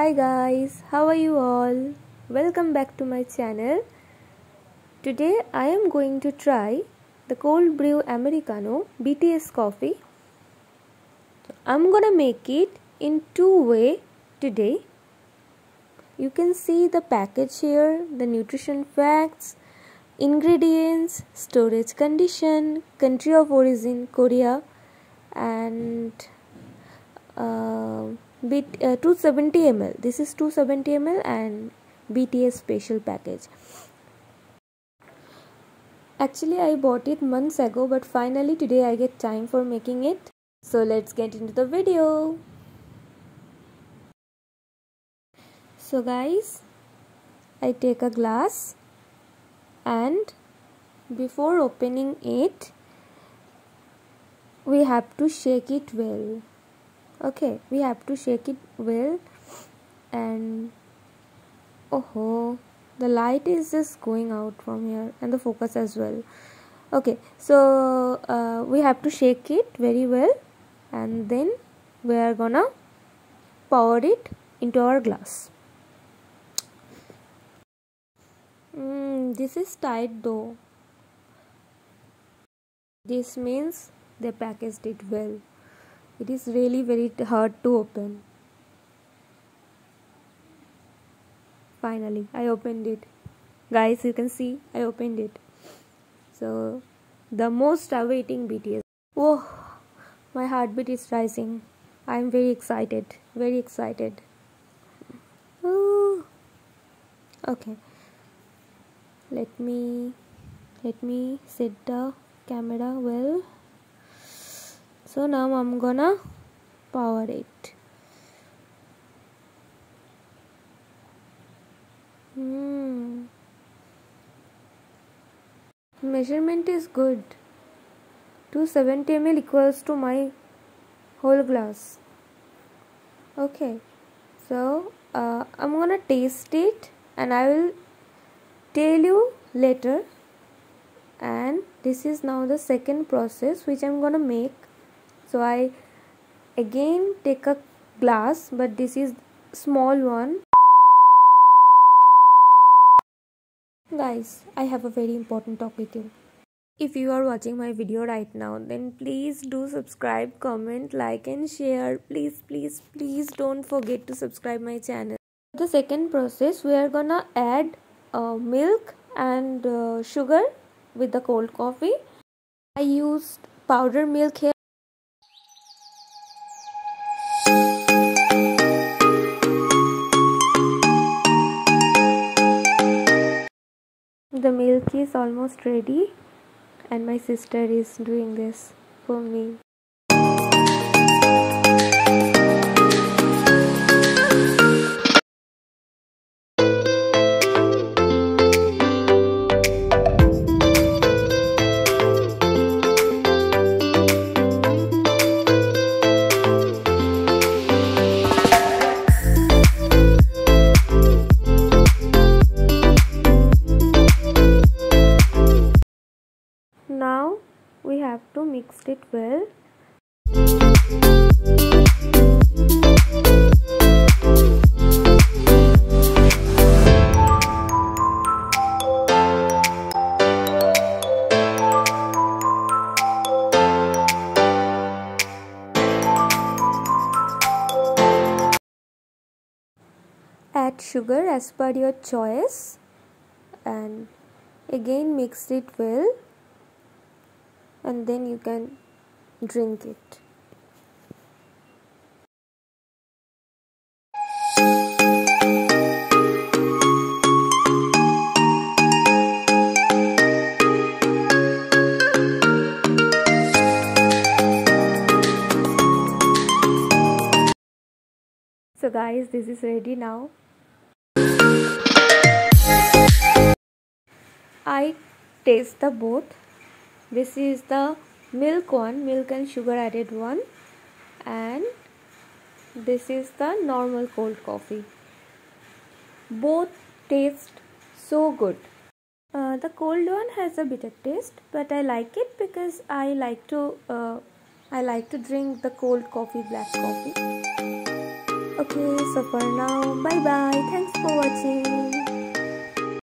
Hi guys, how are you all? Welcome back to my channel. Today I am going to try the cold brew americano BTS coffee. I'm gonna make it in two way today. You can see the package here, the nutrition facts, ingredients, storage condition, country of origin Korea, and uh, uh, 270 ml. This is 270 ml and BTS special package. Actually, I bought it months ago, but finally today I get time for making it. So let's get into the video. So guys, I take a glass and before opening it we have to shake it well okay we have to shake it well. And oh ho the light is just going out from here and the focus as well. Okay so uh, we have to shake it very well and then we are gonna pour it into our glass. Mm, this is tight though. This means they packaged it well it is really very hard to open. Finally I opened it. Guys you can see I opened it. So the most awaiting BTS oh my heartbeat is rising. I'm very excited very excited. Ooh. okay. Let me let me set the camera well so now I'm gonna power it. Hmm. measurement is good. 270 ml equals to my whole glass. Okay. So uh, I'm gonna taste it and I will tell you later. And this is now the second process which I'm gonna make so I again take a glass but this is small one. Guys I have a very important talk with you if you are watching my video right now then please do subscribe comment like and share. Please please please don't forget to subscribe my channel. The second process we are gonna add uh, milk and uh, sugar with the cold coffee. I used powder milk here is almost ready and my sister is doing this for me we have to mix it well. Add sugar as per your choice. And again mix it well and then you can drink it. So guys this is ready now. I taste the both this is the milk one milk and sugar added one. And this is the normal cold coffee. Both taste so good. Uh, the cold one has a bitter taste but I like it because I like to uh, I like to drink the cold coffee black coffee. Okay so for now bye bye thanks for watching